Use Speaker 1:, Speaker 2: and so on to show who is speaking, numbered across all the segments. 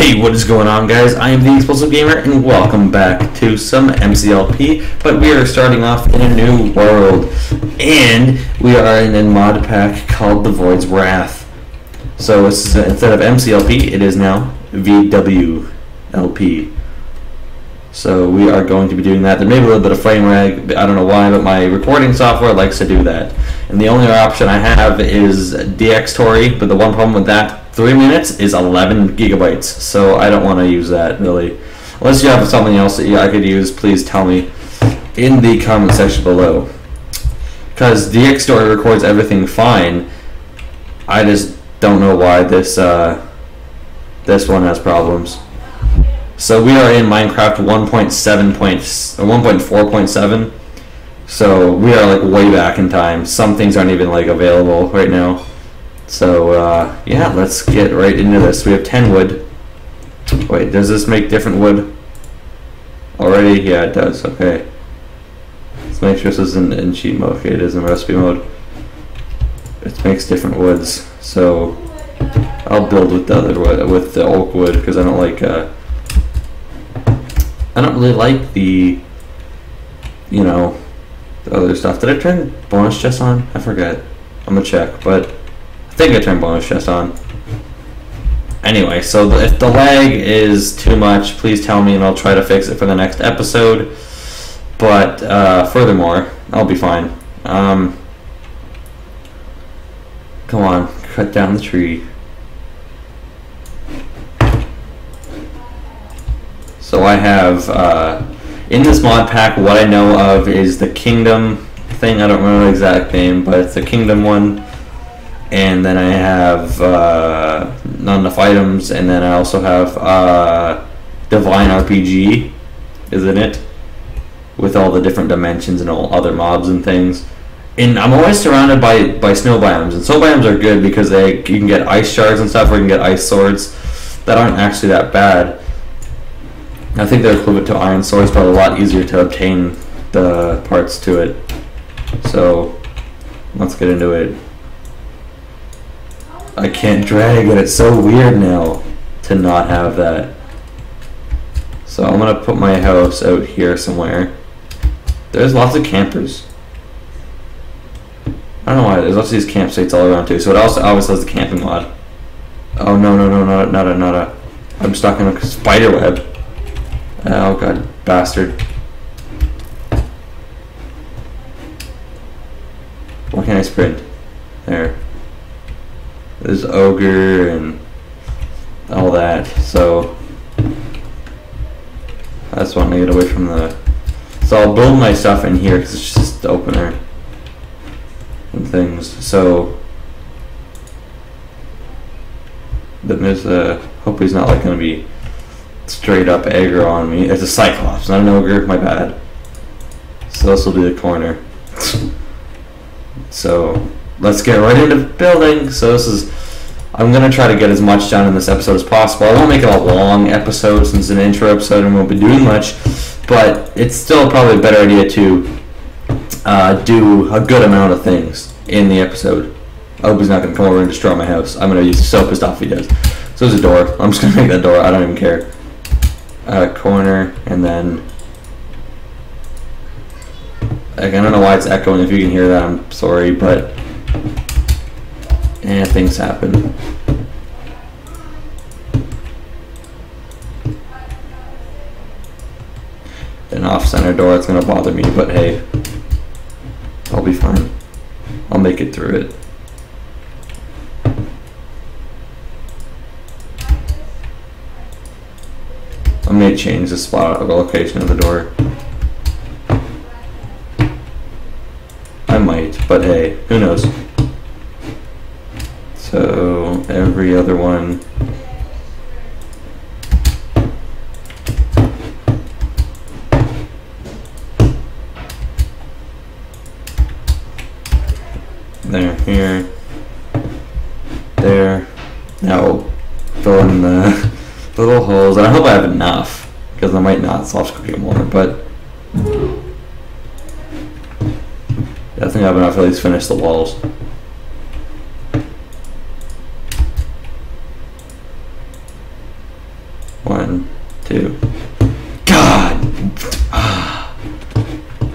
Speaker 1: Hey, what is going on, guys? I am the Explosive Gamer, and welcome back to some MCLP. But we are starting off in a new world, and we are in a mod pack called The Void's Wrath. So instead of MCLP, it is now VWLP. So we are going to be doing that. There may be a little bit of frame rag. I don't know why, but my recording software likes to do that. And the only option I have is DX DxTory, but the one problem with that three minutes is 11 gigabytes, so I don't want to use that really. Unless you have something else that I could use, please tell me in the comment section below. Because DX DxTory records everything fine, I just don't know why this uh, this one has problems. So we are in Minecraft 1.7 points, 1.4.7. So we are like way back in time. Some things aren't even like available right now. So uh, yeah, let's get right into this. We have 10 wood. Wait, does this make different wood? Already? Yeah, it does. Okay. Let's make sure this is in, in cheat mode. Okay, it is in recipe mode. It makes different woods. So I'll build with the other wood, with the oak wood because I don't like. Uh, I don't really like the, you know, the other stuff. Did I turn bonus chest on? I forget. I'm gonna check, but I think I turned bonus chest on. Anyway, so if the lag is too much, please tell me and I'll try to fix it for the next episode. But uh, furthermore, I'll be fine. Um, come on, cut down the tree. So I have, uh, in this mod pack, what I know of is the Kingdom thing. I don't remember the exact name, but it's the Kingdom one and then I have uh, not enough items, and then I also have uh, Divine RPG, isn't it? With all the different dimensions and all other mobs and things. And I'm always surrounded by, by snow biomes, and snow biomes are good because they you can get ice shards and stuff, or you can get ice swords that aren't actually that bad. I think they're equivalent to iron swords, but a lot easier to obtain the parts to it. So let's get into it. I can't drag it. it's so weird now to not have that. So I'm gonna put my house out here somewhere. There's lots of campers. I don't know why, there's lots of these campsites all around too. So it also always has the camping mod. Oh no no no not not a not a I'm stuck in a spider web. Oh god bastard. Why can't I sprint? There there's ogre and all that. So I just want to get away from the. So I'll build my stuff in here because it's just the opener and things. So then there's a. Hope he's not like gonna be straight up aggro on me. It's a cyclops, not an ogre. My bad. So this will be the corner. so let's get right into building. So this is, I'm gonna try to get as much done in this episode as possible. I won't make it a long episode since it's an intro episode and won't be doing much, but it's still probably a better idea to uh, do a good amount of things in the episode. I hope he's not gonna come over and destroy my house. I'm gonna be so pissed off if he does. So there's a door. I'm just gonna make that door. I don't even care. Uh, corner and then. Like, I don't know why it's echoing. If you can hear that, I'm sorry, but and things happen. An off-center door, it's gonna bother me, but hey, I'll be fine. I'll make it through it. I may change the spot, the location of the door. I might, but hey, who knows. So every other one there, here, little holes. And I hope I have enough because I might not, so I'll more. But I think I have enough to at least finish the walls. One, two. God!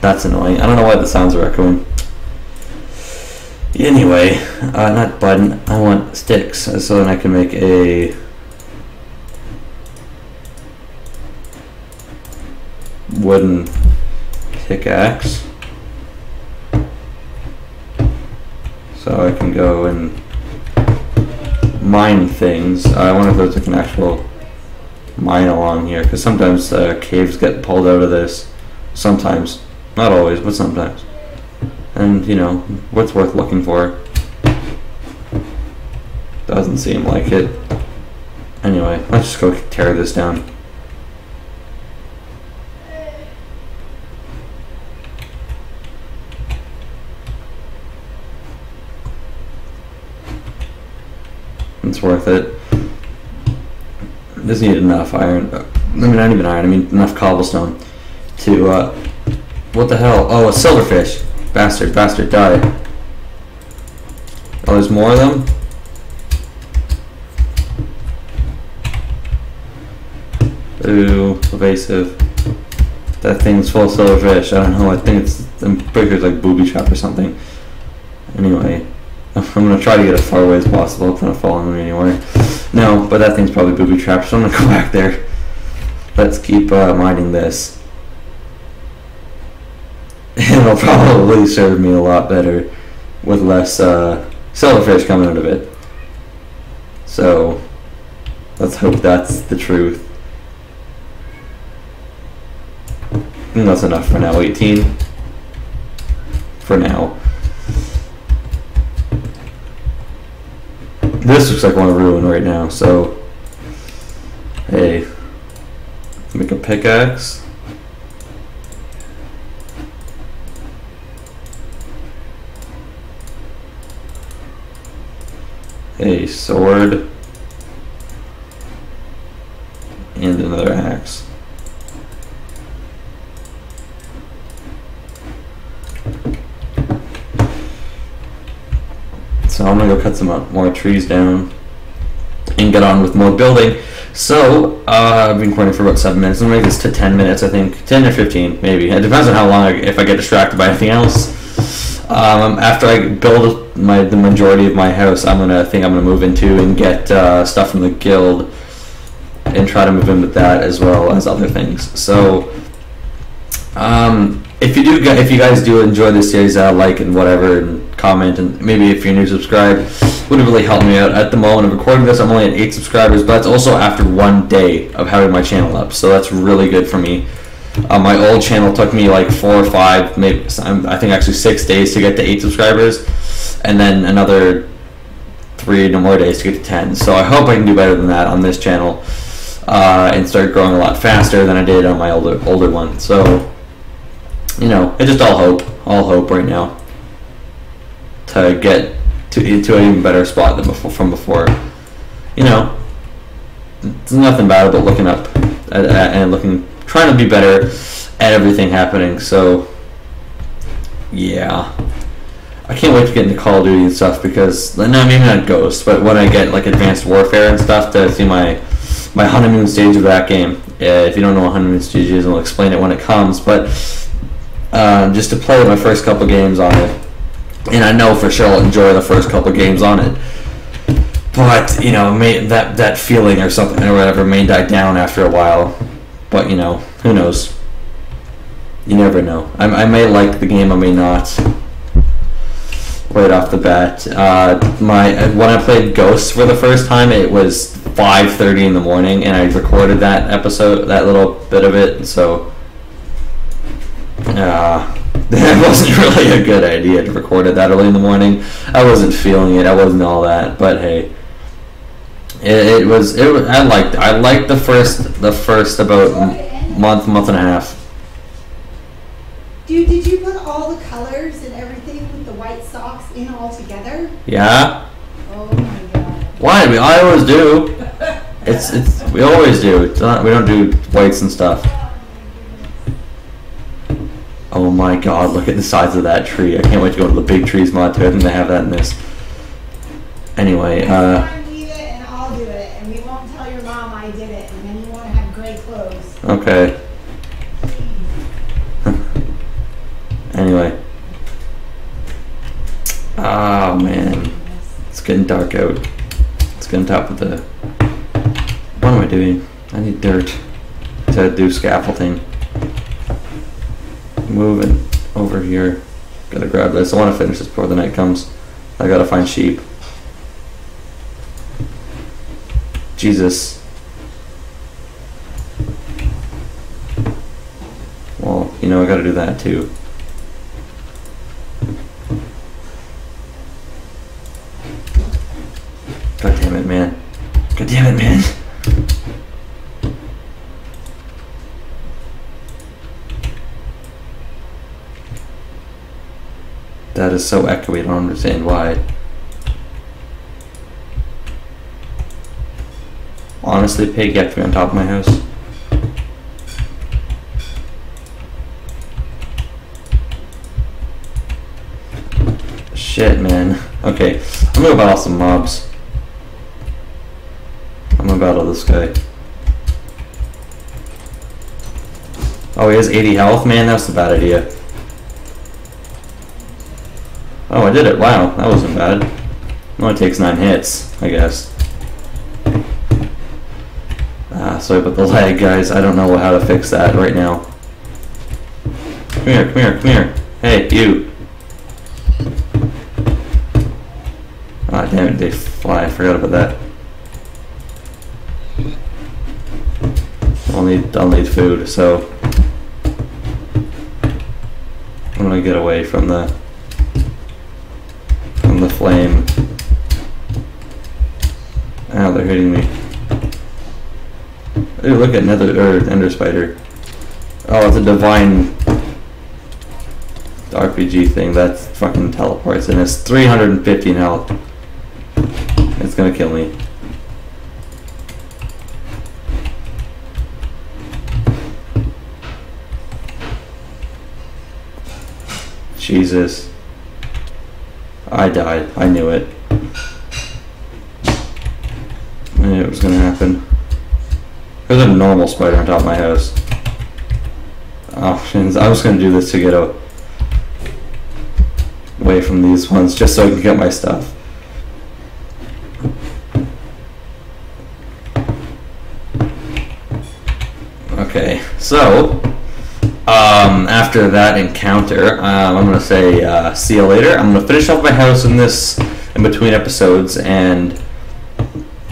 Speaker 1: That's annoying. I don't know why the sounds are echoing. Anyway, uh, not button. I want sticks, so then I can make a wooden pickaxe. So I can go and mine things. I wonder if there's like an actual mine along here, because sometimes uh, caves get pulled out of this. Sometimes. Not always, but sometimes. And, you know, what's worth looking for? Doesn't seem like it. Anyway, let's just go tear this down. It's worth it. Just need enough iron. I mean, not even iron. I mean, enough cobblestone to. Uh, what the hell? Oh, a silverfish. Bastard, bastard, die. Oh, there's more of them? Ooh, evasive. That thing's full of silverfish. I don't know. I think it's. I'm pretty sure it's like booby trap or something. Anyway, I'm gonna try to get as far away as possible. It's not following me anywhere. No, but that thing's probably booby trapped, so I'm gonna go back there. Let's keep uh, mining this. It'll probably serve me a lot better with less uh, silverfish coming out of it. So, let's hope that's the truth. And that's enough for now. 18 for now. This looks like one ruin right now, so hey, make a pickaxe. A sword and another axe. I'm gonna go cut some more trees down and get on with more building. So uh, I've been recording for about seven minutes. I'm gonna make this to ten minutes, I think, ten or fifteen, maybe. It depends on how long I, if I get distracted by anything else. Um, after I build my the majority of my house, I'm gonna think I'm gonna move into and get uh, stuff from the guild and try to move in with that as well as other things. So. Um, if you do, if you guys do enjoy this series, uh, like and whatever, and comment, and maybe if you're new, subscribe. Would have really help me out. At the moment of recording this, I'm only at eight subscribers, but it's also after one day of having my channel up, so that's really good for me. Uh, my old channel took me like four or five, maybe I think actually six days to get to eight subscribers, and then another three no more days to get to ten. So I hope I can do better than that on this channel, uh, and start growing a lot faster than I did on my older older one. So you know, it's just all hope, all hope right now to get to into an even better spot than before from before. You know, there's nothing bad about looking up at, at, and looking, trying to be better at everything happening. So, yeah. I can't wait to get into Call of Duty and stuff because, no, maybe not Ghost, but when I get like Advanced Warfare and stuff to see my my honeymoon stage of that game. Uh, if you don't know what honeymoon stage is, I'll explain it when it comes. But uh, just to play my first couple games on it. And I know for sure I'll enjoy the first couple games on it. But you know, may, that that feeling or something or whatever may die down after a while. But you know, who knows? You never know. I, I may like the game, I may not. Right off the bat, uh, my when I played Ghosts for the first time, it was 5:30 in the morning, and I recorded that episode, that little bit of it. So uh, that wasn't really a good idea to record it that early in the morning. I wasn't feeling it. I wasn't all that. But hey, it, it was. It was, I liked. I liked the first. The first about month, month and a half.
Speaker 2: Dude, did you put all the colors and everything with the white socks in all together?
Speaker 1: Yeah.
Speaker 2: Oh my god.
Speaker 1: Why? We I always do. It's it's we always do. It's not, we don't do whites and stuff. Oh my god, look at the size of that tree. I can't wait to go to the big trees mod too. I think they have that in this. Anyway, uh,
Speaker 2: Come and eat it and I'll do it, and we won't tell your mom I I did it, and then you wanna have gray clothes.
Speaker 1: Okay. anyway. Oh man, it's getting dark out. Let's get on top of the. What am I doing? I need dirt to do scaffolding. Moving over here. Gotta grab this. I want to finish this before the night comes. I gotta find sheep. Jesus. Well, you know, I gotta do that too. God damn it, man. God damn it, man. That is so echoey, I don't understand why. Honestly, pig, you have to be on top of my house. Shit, man. Okay, I'm gonna battle some mobs. I'm gonna battle this guy. Oh, he has 80 health? Man, that's a bad idea. Oh, I did it. Wow, that wasn't bad. It only takes 9 hits, I guess. Ah, sorry about the lag, guys. I don't know how to fix that right now. Come here, come here, come here. Hey, you. Ah, damn it, they fly. I forgot about that. I'll need, I'll need food, so... I'm gonna get away from the... flame. Ow, they're hitting me. Ooh, look at another or ender spider. Oh, it's a divine RPG thing that fucking teleports and it's 315 health. It's gonna kill me. Jesus. I died. I knew it. I knew it was gonna happen. There's a normal spider on top of my house. Oh, Options. I was gonna do this to get a away from these ones just so I can get my stuff. Okay, so after that encounter, um, I'm gonna say uh, see you later. I'm gonna finish up my house in this in between episodes and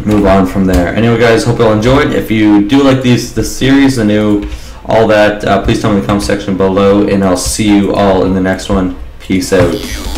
Speaker 1: move on from there. Anyway, guys, hope you all enjoyed. If you do like these the series, the new all that, uh, please tell me in the comment section below, and I'll see you all in the next one. Peace out.